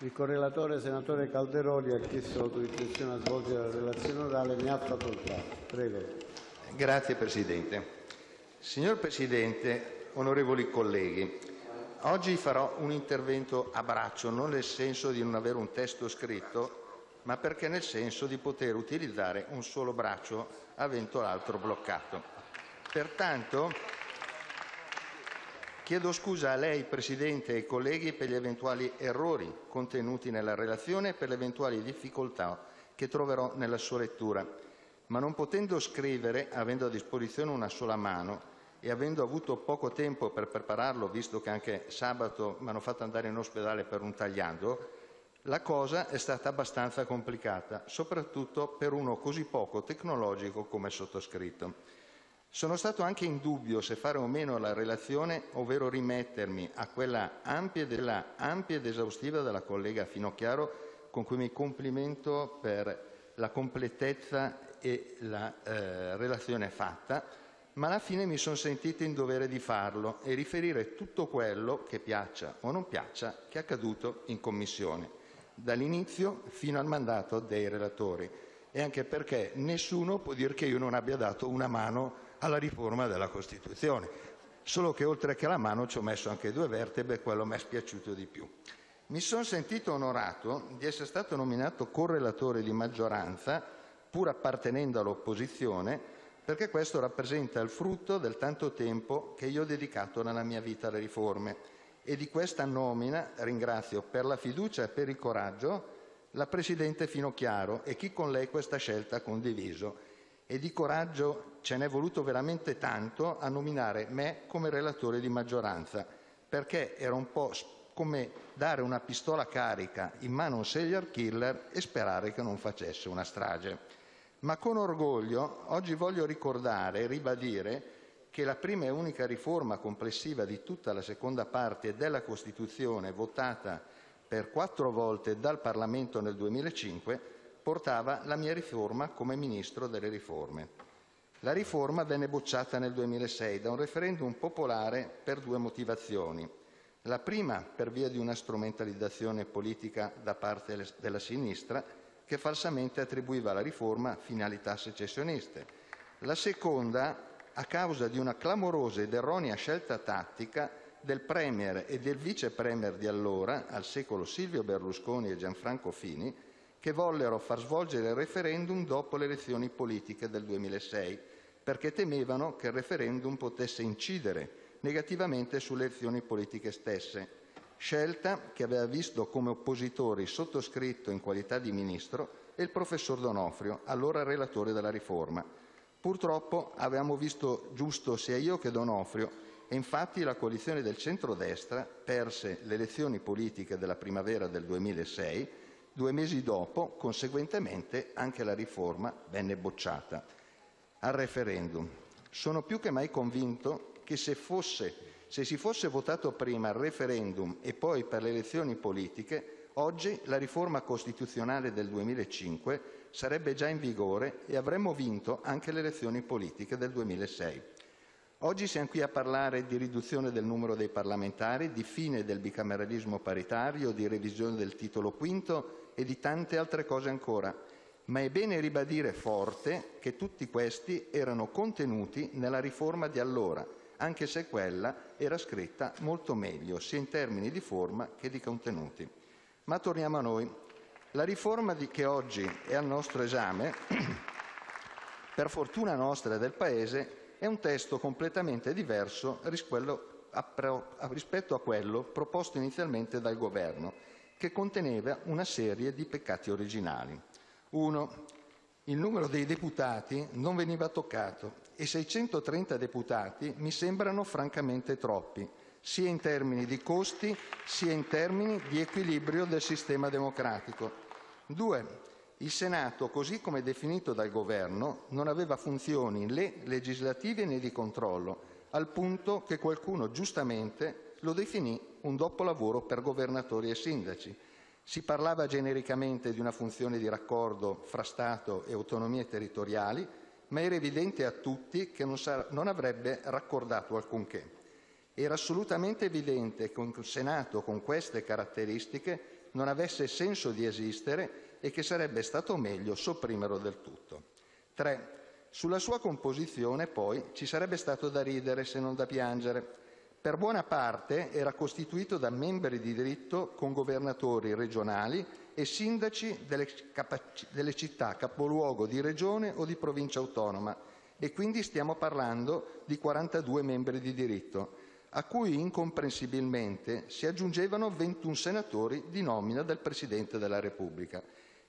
Il correlatore, senatore Calderoli, ha chiesto l'autorizzazione a svolgere la relazione orale. Ne ha facoltà. Signor Presidente, onorevoli colleghi, oggi farò un intervento a braccio, non nel senso di non avere un testo scritto, ma perché nel senso di poter utilizzare un solo braccio avendo l'altro bloccato. Chiedo scusa a lei, Presidente, e ai colleghi per gli eventuali errori contenuti nella relazione e per le eventuali difficoltà che troverò nella sua lettura, ma non potendo scrivere, avendo a disposizione una sola mano e avendo avuto poco tempo per prepararlo, visto che anche sabato mi hanno fatto andare in ospedale per un tagliando, la cosa è stata abbastanza complicata, soprattutto per uno così poco tecnologico come sottoscritto. Sono stato anche in dubbio se fare o meno la relazione, ovvero rimettermi a quella ampia ed esaustiva della collega Finocchiaro, con cui mi complimento per la completezza e la eh, relazione fatta, ma alla fine mi sono sentito in dovere di farlo e riferire tutto quello che piaccia o non piaccia che è accaduto in Commissione, dall'inizio fino al mandato dei relatori, e anche perché nessuno può dire che io non abbia dato una mano alla riforma della Costituzione, solo che oltre che la mano ci ho messo anche due vertebre quello mi è spiaciuto di più. Mi sono sentito onorato di essere stato nominato correlatore di maggioranza, pur appartenendo all'opposizione, perché questo rappresenta il frutto del tanto tempo che io ho dedicato nella mia vita alle riforme e di questa nomina ringrazio per la fiducia e per il coraggio la Presidente Finocchiaro e chi con lei questa scelta ha condiviso. E di coraggio ce n'è voluto veramente tanto a nominare me come relatore di maggioranza, perché era un po' come dare una pistola carica in mano a un serial killer e sperare che non facesse una strage. Ma con orgoglio oggi voglio ricordare e ribadire che la prima e unica riforma complessiva di tutta la seconda parte della Costituzione, votata per quattro volte dal Parlamento nel 2005, portava la mia riforma come Ministro delle riforme. La riforma venne bocciata nel 2006 da un referendum popolare per due motivazioni. La prima per via di una strumentalizzazione politica da parte della sinistra che falsamente attribuiva alla riforma finalità secessioniste; la seconda a causa di una clamorosa ed erronea scelta tattica del *Premier* e del Vice *Premier* di allora, al secolo Silvio Berlusconi e Gianfranco Fini, che vollero far svolgere il *referendum* dopo le elezioni politiche del 2006, perché temevano che il *referendum* potesse incidere negativamente sulle elezioni politiche stesse scelta che aveva visto come oppositori il sottoscritto in qualità di Ministro e il professor D'Onofrio, allora relatore della riforma. Purtroppo avevamo visto giusto sia io che D'Onofrio e infatti la coalizione del centrodestra perse le elezioni politiche della primavera del 2006, due mesi dopo, conseguentemente, anche la riforma venne bocciata al referendum. Sono più che mai convinto che se si fosse votato prima il referendum e poi per le elezioni politiche, oggi la riforma costituzionale del 2005 sarebbe già in vigore e avremmo vinto anche le elezioni politiche del 2006. Oggi siamo qui a parlare di riduzione del numero dei parlamentari, di fine del bicameralismo paritario, di revisione del titolo quinto e di tante altre cose ancora, ma è bene ribadire forte che tutti questi erano contenuti nella riforma di allora, anche se quella era scritta molto meglio, sia in termini di forma che di contenuti. Ma torniamo a noi. La riforma che oggi è al nostro esame, per fortuna nostra e del Paese, è un testo completamente diverso rispetto a quello proposto inizialmente dal Governo, che conteneva una serie di peccati originali. Uno, il numero dei deputati non veniva toccato e 630 deputati mi sembrano francamente troppi, sia in termini di costi sia in termini di equilibrio del sistema democratico. Due, il Senato, così come definito dal Governo, non aveva funzioni né legislative né di controllo, al punto che qualcuno giustamente lo definì un dopolavoro per governatori e sindaci. Si parlava genericamente di una funzione di raccordo fra Stato e autonomie territoriali, ma era evidente a tutti che non avrebbe raccordato alcunché. Era assolutamente evidente che un Senato con queste caratteristiche non avesse senso di esistere e che sarebbe stato meglio sopprimerlo del tutto. 3. Sulla sua composizione, poi, ci sarebbe stato da ridere se non da piangere. Per buona parte era costituito da membri di diritto con governatori regionali e sindaci delle, città capoluogo di regione o di provincia autonoma e quindi stiamo parlando di 42 membri di diritto, a cui incomprensibilmente si aggiungevano 21 senatori di nomina del Presidente della Repubblica.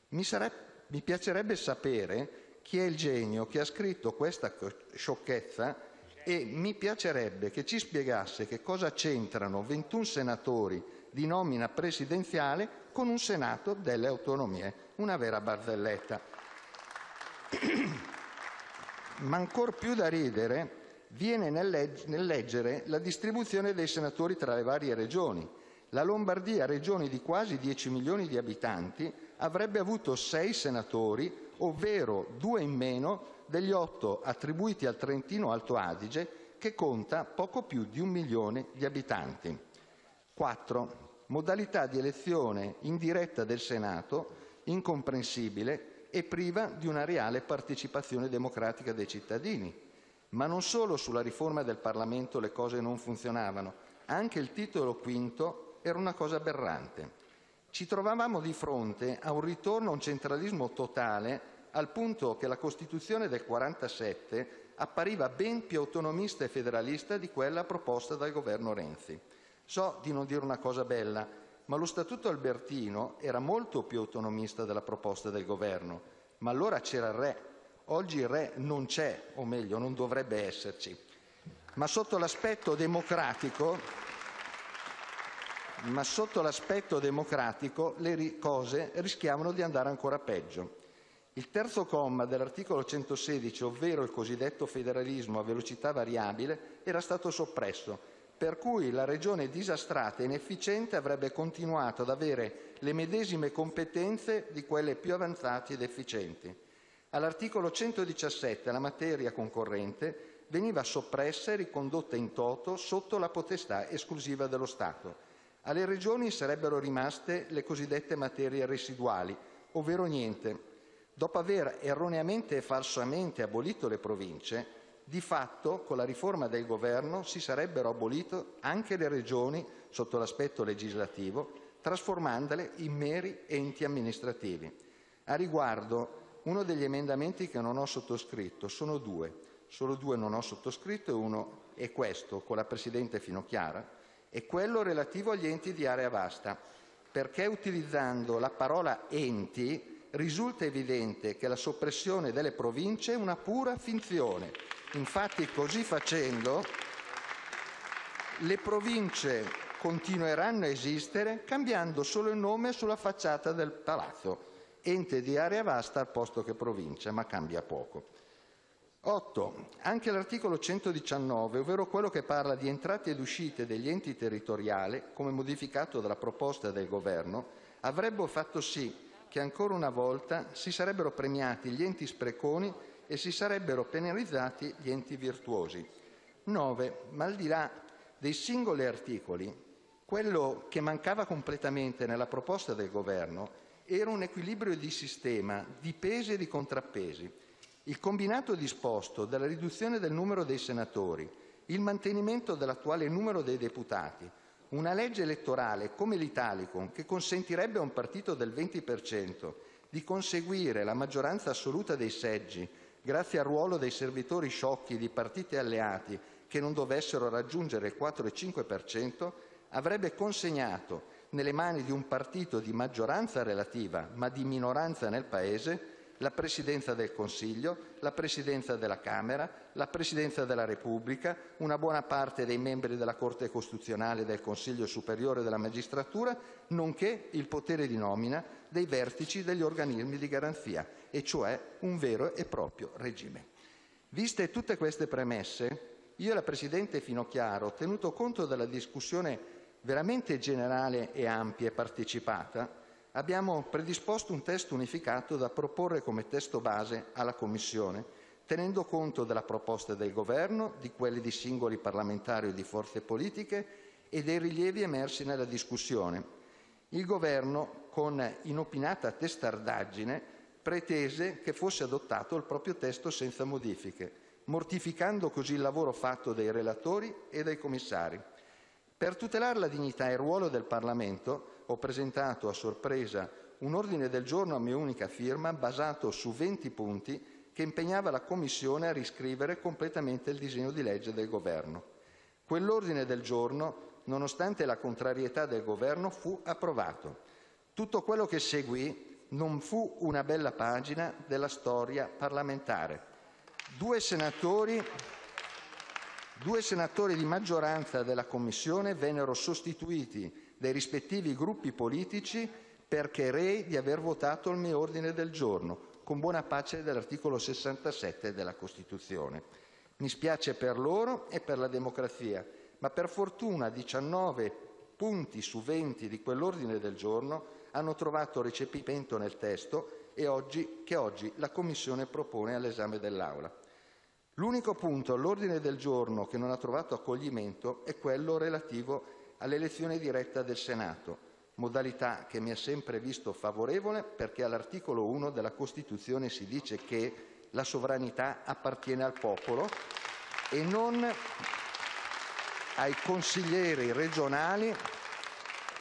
Mi piacerebbe sapere chi è il genio che ha scritto questa sciocchezza e mi piacerebbe che ci spiegasse che cosa c'entrano 21 senatori di nomina presidenziale con un Senato delle autonomie. Una vera barzelletta. Ma ancor più da ridere viene nel, legg- nel leggere la distribuzione dei senatori tra le varie regioni. La Lombardia, regione di quasi 10 milioni di abitanti, avrebbe avuto sei senatori, ovvero due in meno degli otto attribuiti al Trentino Alto Adige, che conta poco più di un milione di abitanti. 4. Modalità di elezione indiretta del Senato, incomprensibile e priva di una reale partecipazione democratica dei cittadini. Ma non solo sulla riforma del Parlamento le cose non funzionavano, anche il titolo quinto era una cosa aberrante. Ci trovavamo di fronte a un ritorno a un centralismo totale al punto che la Costituzione del 47 appariva ben più autonomista e federalista di quella proposta dal governo Renzi. So di non dire una cosa bella, ma lo Statuto albertino era molto più autonomista della proposta del governo, ma allora c'era il re, Oggi il re non c'è, o meglio, non dovrebbe esserci. Ma sotto l'aspetto democratico, ma sotto l'aspetto democratico le cose rischiavano di andare ancora peggio. Il terzo comma dell'articolo 116, ovvero il cosiddetto federalismo a velocità variabile, era stato soppresso, per cui la regione disastrata e inefficiente avrebbe continuato ad avere le medesime competenze di quelle più avanzate ed efficienti. All'articolo 117 la materia concorrente veniva soppressa e ricondotta in toto sotto la potestà esclusiva dello Stato. Alle regioni sarebbero rimaste le cosiddette materie residuali, ovvero niente. Dopo aver erroneamente e falsamente abolito le province, di fatto, con la riforma del governo, si sarebbero abolite anche le regioni sotto l'aspetto legislativo, trasformandole in meri enti amministrativi. A riguardo, uno degli emendamenti che non ho sottoscritto, sono due, solo due non ho sottoscritto e uno è questo, con la Presidente Finocchiara, è quello relativo agli enti di area vasta, perché utilizzando la parola enti risulta evidente che la soppressione delle province è una pura finzione. Infatti così facendo le province continueranno a esistere cambiando solo il nome sulla facciata del palazzo ente di area vasta al posto che provincia, ma cambia poco. 8. Anche l'articolo 119, ovvero quello che parla di entrate ed uscite degli enti territoriali, come modificato dalla proposta del Governo, avrebbe fatto sì che ancora una volta si sarebbero premiati gli enti spreconi e si sarebbero penalizzati gli enti virtuosi. 9. Ma al di là dei singoli articoli, quello che mancava completamente nella proposta del Governo era un equilibrio di sistema, di pesi e di contrappesi. Il combinato disposto della riduzione del numero dei senatori, il mantenimento dell'attuale numero dei deputati, una legge elettorale come l'Italicum che consentirebbe a un partito del 20% di conseguire la maggioranza assoluta dei seggi grazie al ruolo dei servitori sciocchi di partiti alleati che non dovessero raggiungere il 4 e 5%, avrebbe consegnato nelle mani di un partito di maggioranza relativa ma di minoranza nel Paese la Presidenza del Consiglio, la Presidenza della Camera, la Presidenza della Repubblica, una buona parte dei membri della Corte Costituzionale e del Consiglio Superiore della Magistratura, nonché il potere di nomina dei vertici degli organismi di garanzia, e cioè un vero e proprio regime. Viste tutte queste premesse, io e la Presidente Finocchiaro, tenuto conto della discussione veramente generale e ampia e partecipata, abbiamo predisposto un testo unificato da proporre come testo base alla Commissione, tenendo conto della proposta del Governo, di quelle di singoli parlamentari o di forze politiche e dei rilievi emersi nella discussione. Il Governo con inopinata testardaggine, pretese che fosse adottato il proprio testo senza modifiche, mortificando così il lavoro fatto dai relatori e dai commissari. Per tutelare la dignità e il ruolo del Parlamento ho presentato a sorpresa un ordine del giorno a mia unica firma basato su 20 punti che impegnava la Commissione a riscrivere completamente il disegno di legge del Governo. Quell'ordine del giorno, nonostante la contrarietà del Governo, fu approvato. Tutto quello che seguì non fu una bella pagina della storia parlamentare. Due senatori, due senatori di maggioranza della Commissione vennero sostituiti dai rispettivi gruppi politici perché rei di aver votato il mio ordine del giorno, con buona pace dell'articolo 67 della Costituzione. Mi spiace per loro e per la democrazia, ma per fortuna 19 punti su 20 di quell'ordine del giorno hanno trovato recepimento nel testo oggi, che oggi la Commissione propone all'esame dell'Aula. L'unico punto all'ordine del giorno che non ha trovato accoglimento è quello relativo all'elezione diretta del Senato, modalità che mi ha sempre visto favorevole perché all'articolo 1 della Costituzione si dice che la sovranità appartiene al popolo e non ai consiglieri regionali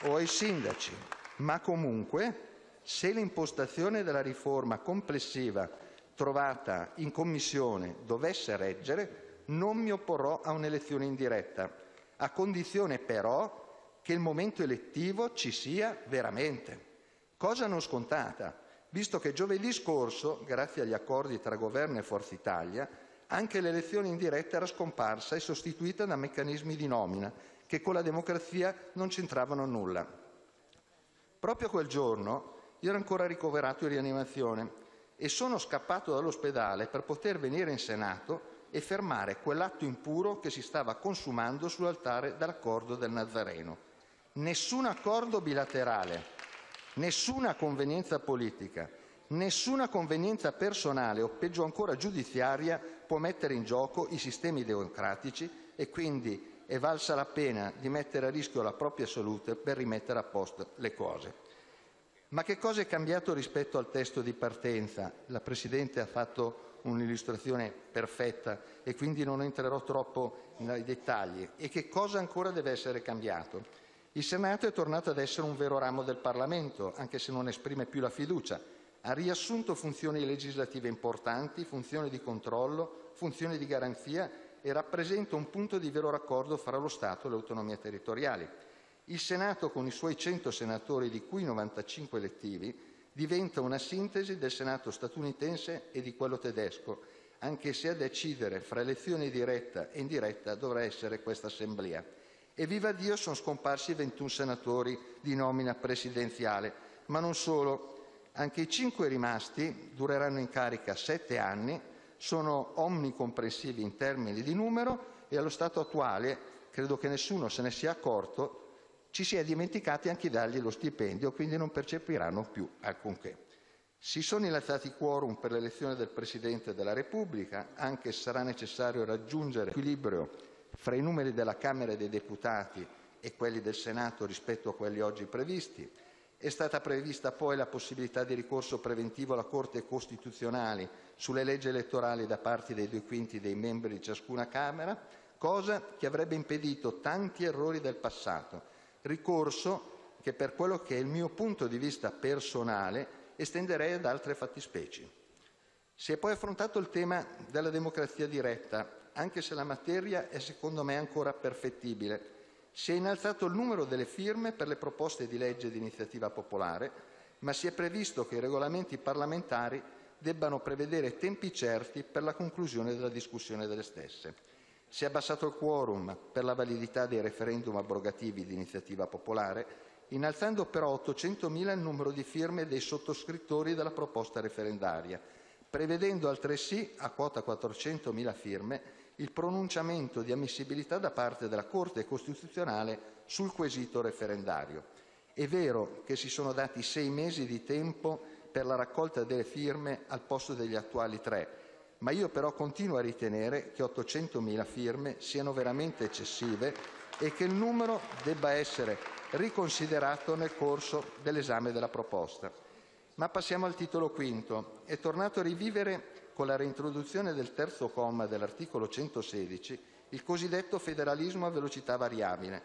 o ai sindaci, ma comunque se l'impostazione della riforma complessiva trovata in Commissione dovesse reggere, non mi opporrò a un'elezione indiretta, a condizione però che il momento elettivo ci sia veramente, cosa non scontata, visto che giovedì scorso, grazie agli accordi tra Governo e Forza Italia, anche l'elezione indiretta era scomparsa e sostituita da meccanismi di nomina che con la democrazia non c'entravano nulla. Proprio quel giorno io ero ancora ricoverato in rianimazione e sono scappato dall'ospedale per poter venire in Senato e fermare quell'atto impuro che si stava consumando sull'altare dell'accordo del Nazareno. Nessun accordo bilaterale, nessuna convenienza politica, nessuna convenienza personale o peggio ancora giudiziaria può mettere in gioco i sistemi democratici e quindi è valsa la pena di mettere a rischio la propria salute per rimettere a posto le cose. Ma che cosa è cambiato rispetto al testo di partenza? La Presidente ha fatto un'illustrazione perfetta e quindi non entrerò troppo nei dettagli. E che cosa ancora deve essere cambiato? Il Senato è tornato ad essere un vero ramo del Parlamento, anche se non esprime più la fiducia. Ha riassunto funzioni legislative importanti, funzioni di controllo, funzioni di garanzia e rappresenta un punto di vero raccordo fra lo Stato e le autonomie territoriali. Il Senato, con i suoi 100 senatori, di cui 95 elettivi, diventa una sintesi del Senato statunitense e di quello tedesco, anche se a decidere fra elezione diretta e indiretta dovrà essere questa Assemblea. E viva Dio sono scomparsi 21 senatori di nomina presidenziale, ma non solo, anche i cinque rimasti dureranno in carica sette anni, sono omnicomprensivi in termini di numero e allo stato attuale, credo che nessuno se ne sia accorto, ci si è dimenticati anche di dargli lo stipendio, quindi non percepiranno più alcunché. Si sono innalzati quorum per l'elezione del Presidente della Repubblica, anche se sarà necessario raggiungere equilibrio fra i numeri della Camera dei deputati e quelli del Senato rispetto a quelli oggi previsti. È stata prevista poi la possibilità di ricorso preventivo alla Corte Costituzionale sulle leggi elettorali da parte dei due quinti dei membri di ciascuna Camera, cosa che avrebbe impedito tanti errori del passato. Ricorso che per quello che è il mio punto di vista personale estenderei ad altre fattispecie. Si è poi affrontato il tema della democrazia diretta, anche se la materia è secondo me ancora perfettibile. Si è innalzato il numero delle firme per le proposte di legge di iniziativa popolare, ma si è previsto che i regolamenti parlamentari debbano prevedere tempi certi per la conclusione della discussione delle stesse. Si è abbassato il quorum per la validità dei referendum abrogativi di iniziativa popolare, innalzando però a 800.000 il numero di firme dei sottoscrittori della proposta referendaria, prevedendo altresì, a quota 400.000 firme, il pronunciamento di ammissibilità da parte della Corte Costituzionale sul quesito referendario. È vero che si sono dati sei mesi di tempo per la raccolta delle firme al posto degli attuali tre, ma io però continuo a ritenere che 800.000 firme siano veramente eccessive e che il numero debba essere riconsiderato nel corso dell'esame della proposta. Ma passiamo al titolo V. È tornato a rivivere con la reintroduzione del terzo comma dell'articolo 116 il cosiddetto federalismo a velocità variabile,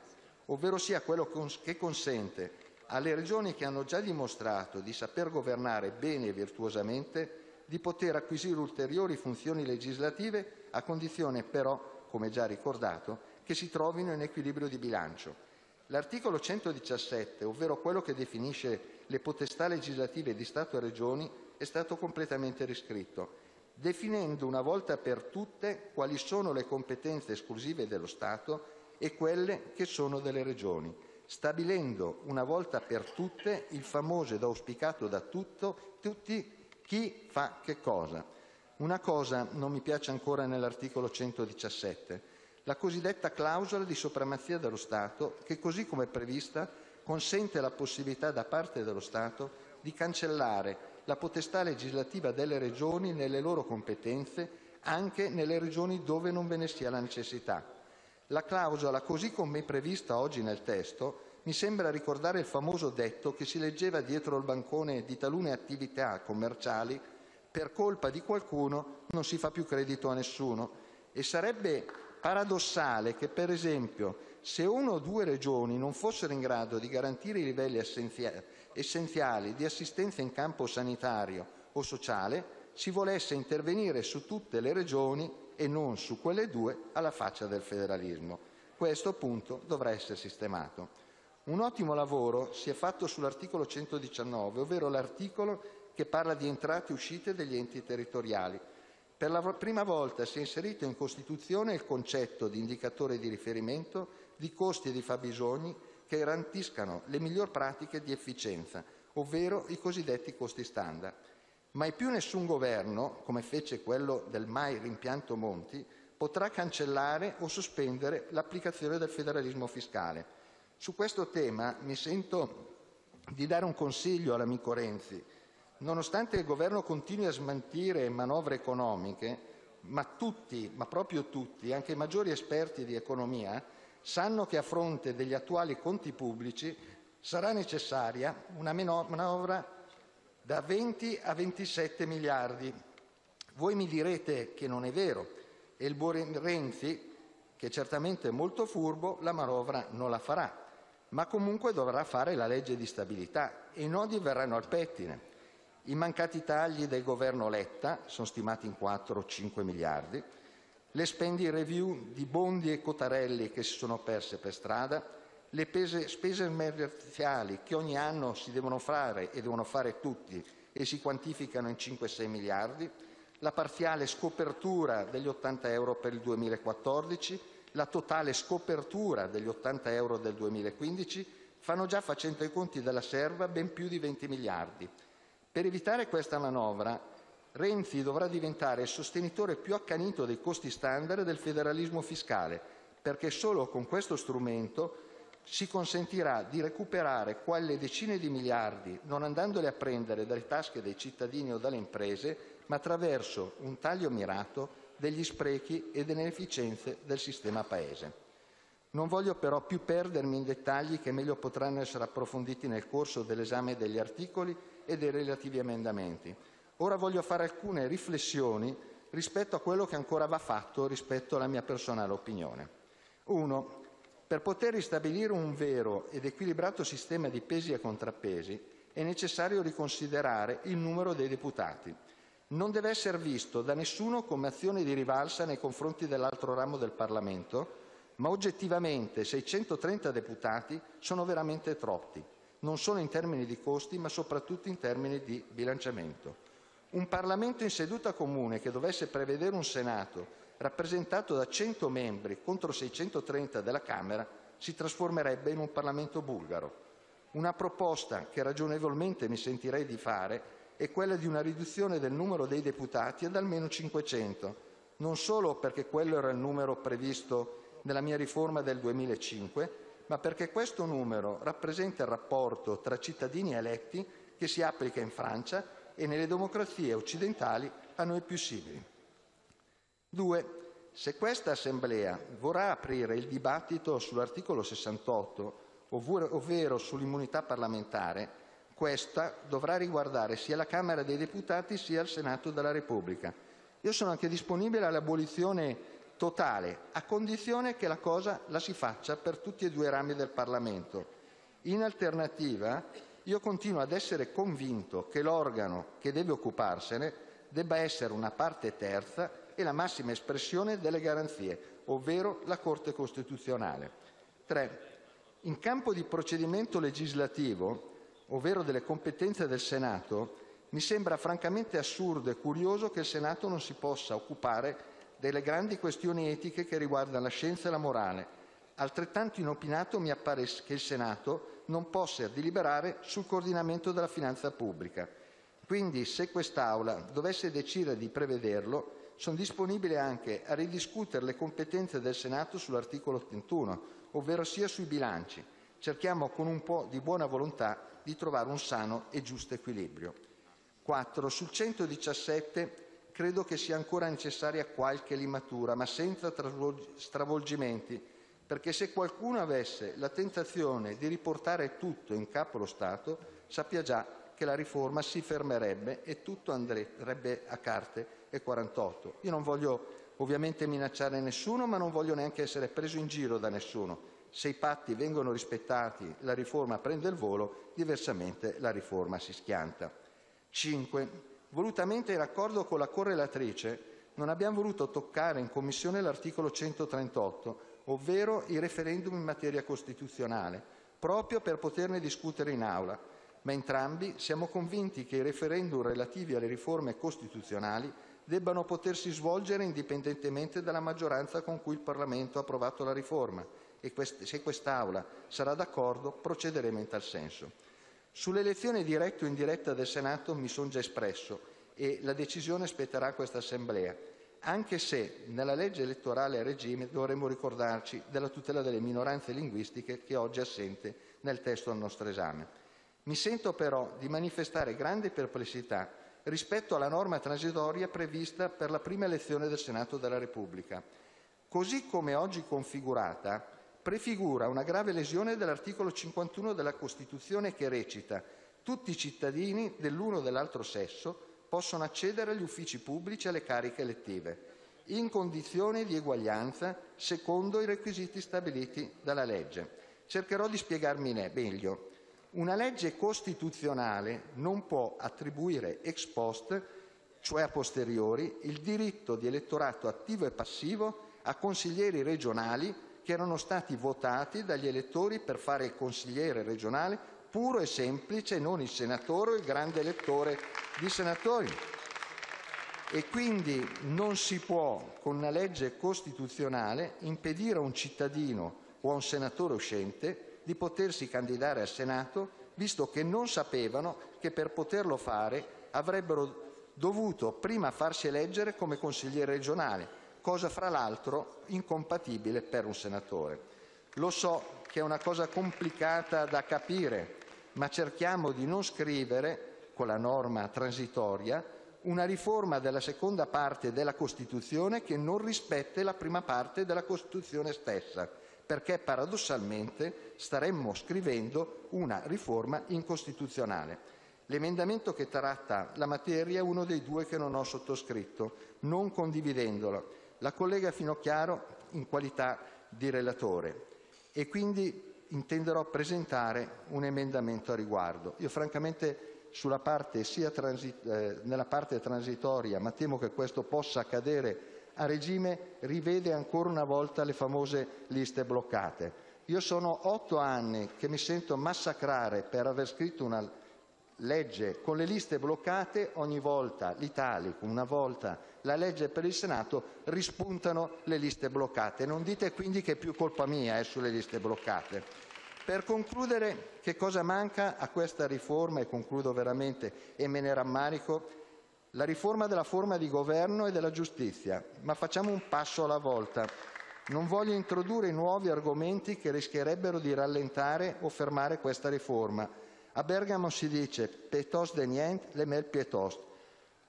ovvero sia quello che consente alle regioni che hanno già dimostrato di saper governare bene e virtuosamente di poter acquisire ulteriori funzioni legislative a condizione però, come già ricordato, che si trovino in equilibrio di bilancio. L'articolo 117, ovvero quello che definisce le potestà legislative di Stato e Regioni, è stato completamente riscritto, definendo una volta per tutte quali sono le competenze esclusive dello Stato e quelle che sono delle Regioni, stabilendo una volta per tutte il famoso ed auspicato da tutto, tutti chi fa che cosa. Una cosa non mi piace ancora nell'articolo 117, la cosiddetta clausola di sopremazia dello Stato che, così come prevista, consente la possibilità da parte dello Stato di cancellare la potestà legislativa delle regioni nelle loro competenze anche nelle regioni dove non ve ne sia la necessità. La clausola, così come prevista oggi nel testo, mi sembra ricordare il famoso detto che si leggeva dietro il bancone di talune attività commerciali per colpa di qualcuno non si fa più credito a nessuno e sarebbe paradossale che, per esempio, se una o due regioni non fossero in grado di garantire i livelli essenziali di assistenza in campo sanitario o sociale, si volesse intervenire su tutte le regioni e non su quelle due alla faccia del federalismo. Questo punto dovrà essere sistemato. Un ottimo lavoro si è fatto sull'articolo 119, ovvero l'articolo che parla di entrate e uscite degli enti territoriali. Per la prima volta si è inserito in Costituzione il concetto di indicatore di riferimento di costi e di fabbisogni che garantiscano le migliori pratiche di efficienza, ovvero i cosiddetti costi standard. Mai più nessun governo, come fece quello del mai rimpianto Monti, potrà cancellare o sospendere l'applicazione del federalismo fiscale su questo tema mi sento di dare un consiglio all'amico Renzi. Nonostante il Governo continui a smentire manovre economiche, tutti, ma proprio tutti, anche i maggiori esperti di economia, sanno che a fronte degli attuali conti pubblici sarà necessaria una manovra da 20 a 27 miliardi. Voi mi direte che non è vero e il buon Renzi, che certamente è molto furbo, la manovra non la farà ma comunque dovrà fare la legge di stabilità e i nodi verranno al pettine. I mancati tagli del governo Letta sono stimati in 4 o 5 miliardi, le spending review di Bondi e Cotarelli che si sono perse per strada, le pese, spese emergenziali che ogni anno si devono fare e devono fare tutti e si quantificano in 5-6 miliardi, la parziale scopertura degli 80 euro per il 2014, la totale scopertura degli 80 euro del 2015 fanno già, facendo i conti della serva, ben più di 20 miliardi. Per evitare questa manovra, Renzi dovrà diventare il sostenitore più accanito dei costi standard del federalismo fiscale, perché solo con questo strumento si consentirà di recuperare quelle decine di miliardi non andandoli a prendere dalle tasche dei cittadini o dalle imprese, ma attraverso un taglio mirato degli sprechi e delle inefficienze del sistema Paese. Non voglio però più perdermi in dettagli che meglio potranno essere approfonditi nel corso dell'esame degli articoli e dei relativi emendamenti. Ora voglio fare alcune riflessioni rispetto a quello che ancora va fatto rispetto alla mia personale opinione. Uno, per poter ristabilire un vero ed equilibrato sistema di pesi e contrappesi è necessario riconsiderare il numero dei deputati non deve essere visto da nessuno come azione di rivalsa nei confronti dell'altro ramo del Parlamento, ma oggettivamente 630 deputati sono veramente troppi, non solo in termini di costi, ma soprattutto in termini di bilanciamento. Un Parlamento in seduta comune che dovesse prevedere un Senato rappresentato da 100 membri contro 630 della Camera si trasformerebbe in un Parlamento bulgaro. Una proposta che ragionevolmente mi sentirei di fare è quella di una riduzione del numero dei deputati ad almeno 500, non solo perché quello era il numero previsto nella mia riforma del 2005, ma perché questo numero rappresenta il rapporto tra cittadini eletti che si applica in Francia e nelle democrazie occidentali a noi più simili. Due, se questa Assemblea vorrà aprire il dibattito sull'articolo 68 ovvero, ovvero sull'immunità parlamentare, questa dovrà riguardare sia la Camera dei Deputati sia il Senato della Repubblica. Io sono anche disponibile all'abolizione totale, a condizione che la cosa la si faccia per tutti e due i rami del Parlamento. In alternativa, io continuo ad essere convinto che l'organo che deve occuparsene debba essere una parte terza e la massima espressione delle garanzie, ovvero la Corte Costituzionale. 3. In campo di procedimento legislativo, ovvero delle competenze del Senato, mi sembra francamente assurdo e curioso che il Senato non si possa occupare delle grandi questioni etiche che riguardano la scienza e la morale. Altrettanto inopinato mi appare che il Senato non possa deliberare sul coordinamento della finanza pubblica. Quindi, se quest'Aula dovesse decidere di prevederlo, sono disponibile anche a ridiscutere le competenze del Senato sull'articolo 81, ovvero sia sui bilanci. Cerchiamo con un po' di buona volontà di trovare un sano e giusto equilibrio. 4. Sul 117 credo che sia ancora necessaria qualche limatura, ma senza stravolgimenti, perché se qualcuno avesse la tentazione di riportare tutto in capo allo Stato, sappia già che la riforma si fermerebbe e tutto andrebbe a carte e 48. Io non voglio ovviamente minacciare nessuno, ma non voglio neanche essere preso in giro da nessuno. Se i patti vengono rispettati, la riforma prende il volo, diversamente la riforma si schianta. 5. Volutamente in accordo con la correlatrice, non abbiamo voluto toccare in Commissione l'articolo 138, ovvero i referendum in materia costituzionale, proprio per poterne discutere in Aula, ma entrambi siamo convinti che i referendum relativi alle riforme costituzionali debbano potersi svolgere indipendentemente dalla maggioranza con cui il Parlamento ha approvato la riforma e se quest'Aula sarà d'accordo procederemo in tal senso. Sull'elezione diretta o indiretta del Senato mi sono già espresso e la decisione spetterà a questa Assemblea, anche se nella legge elettorale a regime dovremmo ricordarci della tutela delle minoranze linguistiche che oggi è assente nel testo al nostro esame. Mi sento però di manifestare grande perplessità rispetto alla norma transitoria prevista per la prima elezione del Senato della Repubblica. Così come oggi configurata, prefigura una grave lesione dell'articolo 51 della Costituzione che recita tutti i cittadini dell'uno o dell'altro sesso possono accedere agli uffici pubblici e alle cariche elettive, in condizioni di eguaglianza secondo i requisiti stabiliti dalla legge. Cercherò di spiegarmi meglio. Una legge costituzionale non può attribuire ex post, cioè a posteriori, il diritto di elettorato attivo e passivo a consiglieri regionali che erano stati votati dagli elettori per fare il consigliere regionale puro e semplice, non il senatore o il grande elettore di senatori. E quindi non si può, con una legge costituzionale, impedire a un cittadino o a un senatore uscente di potersi candidare al Senato, visto che non sapevano che per poterlo fare avrebbero dovuto prima farsi eleggere come consigliere regionale, cosa fra l'altro incompatibile per un senatore. Lo so che è una cosa complicata da capire, ma cerchiamo di non scrivere, con la norma transitoria, una riforma della seconda parte della Costituzione che non rispette la prima parte della Costituzione stessa, perché paradossalmente staremmo scrivendo una riforma incostituzionale. L'emendamento che tratta la materia è uno dei due che non ho sottoscritto, non condividendolo la collega Finocchiaro in qualità di relatore e quindi intenderò presentare un emendamento a riguardo. Io francamente sulla parte sia eh, nella parte transitoria, ma temo che questo possa accadere a regime, rivede ancora una volta le famose liste bloccate. Io sono otto anni che mi sento massacrare per aver scritto una legge con le liste bloccate, ogni volta l'Italicum, una volta la legge per il Senato, rispuntano le liste bloccate. Non dite quindi che è più colpa mia eh, sulle liste bloccate. Per concludere, che cosa manca a questa riforma, e concludo veramente e me ne rammarico, la riforma della forma di governo e della giustizia, ma facciamo un passo alla volta. Non voglio introdurre nuovi argomenti che rischierebbero di rallentare o fermare questa riforma, a Bergamo si dice «pietost de niente, le mel pietost».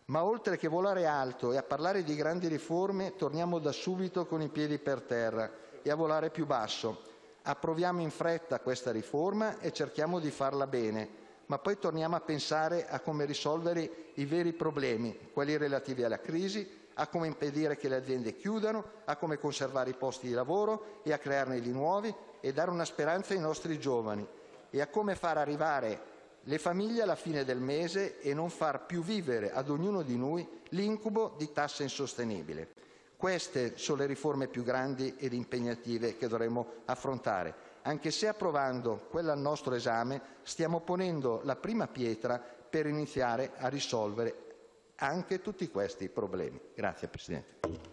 Ma oltre che volare alto e a parlare di grandi riforme, torniamo da subito con i piedi per terra e a volare più basso. Approviamo in fretta questa riforma e cerchiamo di farla bene, ma poi torniamo a pensare a come risolvere i veri problemi, quelli relativi alla crisi, a come impedire che le aziende chiudano, a come conservare i posti di lavoro e a crearne di nuovi e dare una speranza ai nostri giovani e a come far arrivare le famiglie alla fine del mese e non far più vivere ad ognuno di noi l'incubo di tasse insostenibili. Queste sono le riforme più grandi ed impegnative che dovremo affrontare, anche se approvando quella al nostro esame stiamo ponendo la prima pietra per iniziare a risolvere anche tutti questi problemi. Grazie Presidente.